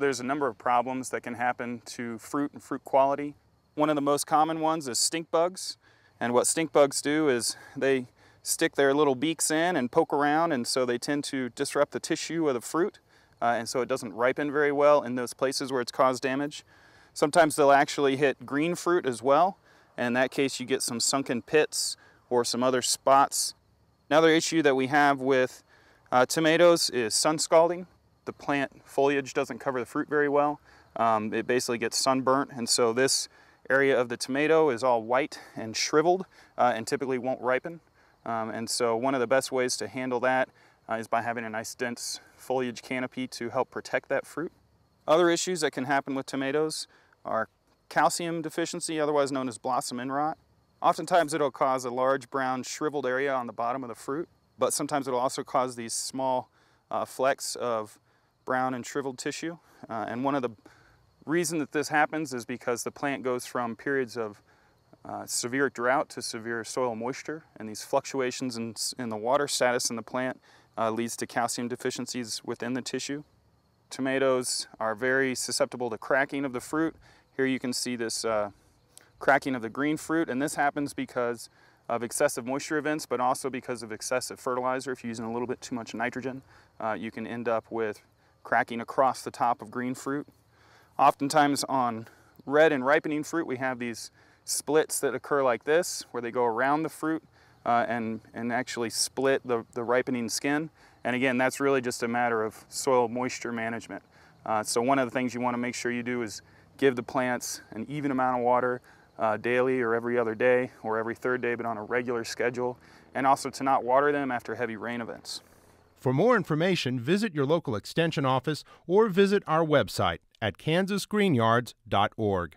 There's a number of problems that can happen to fruit and fruit quality. One of the most common ones is stink bugs. And what stink bugs do is they stick their little beaks in and poke around, and so they tend to disrupt the tissue of the fruit, uh, and so it doesn't ripen very well in those places where it's caused damage. Sometimes they'll actually hit green fruit as well, and in that case you get some sunken pits or some other spots. Another issue that we have with uh, tomatoes is sun scalding the plant foliage doesn't cover the fruit very well. Um, it basically gets sunburnt, and so this area of the tomato is all white and shriveled uh, and typically won't ripen. Um, and so one of the best ways to handle that uh, is by having a nice dense foliage canopy to help protect that fruit. Other issues that can happen with tomatoes are calcium deficiency, otherwise known as blossom end rot. Oftentimes it'll cause a large brown shriveled area on the bottom of the fruit, but sometimes it'll also cause these small uh, flecks of brown and shriveled tissue. Uh, and one of the reason that this happens is because the plant goes from periods of uh, severe drought to severe soil moisture, and these fluctuations in, in the water status in the plant uh, leads to calcium deficiencies within the tissue. Tomatoes are very susceptible to cracking of the fruit. Here you can see this uh, cracking of the green fruit, and this happens because of excessive moisture events, but also because of excessive fertilizer. If you're using a little bit too much nitrogen, uh, you can end up with cracking across the top of green fruit. Oftentimes on red and ripening fruit, we have these splits that occur like this, where they go around the fruit uh, and, and actually split the, the ripening skin. And again, that's really just a matter of soil moisture management. Uh, so one of the things you want to make sure you do is give the plants an even amount of water uh, daily or every other day or every third day, but on a regular schedule, and also to not water them after heavy rain events. For more information, visit your local extension office or visit our website at kansasgreenyards.org.